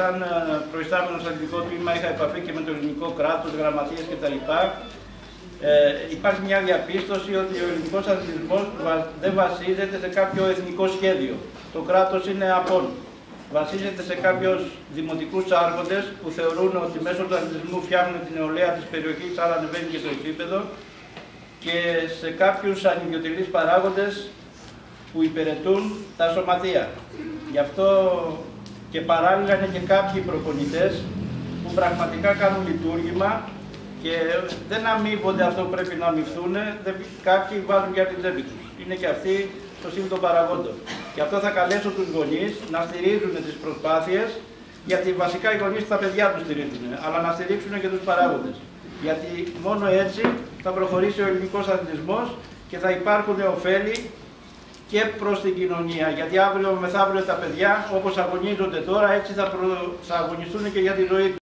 σαν ε, προϊστάμενος αθλητικό τμήμα είχα επαφή και με το ελληνικό κράτος, γραμματείες κτλ. Ε, υπάρχει μια διαπίστωση ότι ο ελληνικός αθλητισμός δεν βασίζεται σε κάποιο εθνικό σχέδιο. Το κράτος είναι απόν. Βασίζεται σε κάποιους δημοτικούς άρχοντες που θεωρούν ότι μέσω του αθλητισμού φτιάχνουν την νεολαία της περιοχής, άρα ανεβαίνει και το επίπεδο και σε κάποιους ανιδιοτελείς παράγοντες που υπηρετούν τα σωματεία. Γι' αυτό και παράλληλα είναι και κάποιοι προπονητές που πραγματικά κάνουν λειτουργήμα και δεν αμείβονται αυτό που πρέπει να αμοιβθούν, κάποιοι βάζουν για την τσέπη τους. Είναι και αυτοί στο σύνολο των παραγόντων. Γι' αυτό θα καλέσω τους γονείς να στηρίζουν τις προσπάθειες, γιατί βασικά οι γονείς τα παιδιά τους στηρίζουν, αλλά να στηρίξουν και τους παράγοντες. Γιατί μόνο έτσι θα προχωρήσει ο ελληνικός αθλητισμός και θα υπάρχουν ωφέλη και προς την κοινωνία. Γιατί αύριο μεθαύριο τα παιδιά, όπως αγωνίζονται τώρα, έτσι θα, προ... θα αγωνιστούν και για τη ζωή τους.